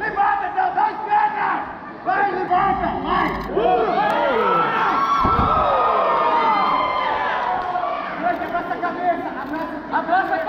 Levanta, então, dá as pernas! Vai, levanta! Vai! Grande, abraça a cabeça! Abraça, Abraça a cabeça.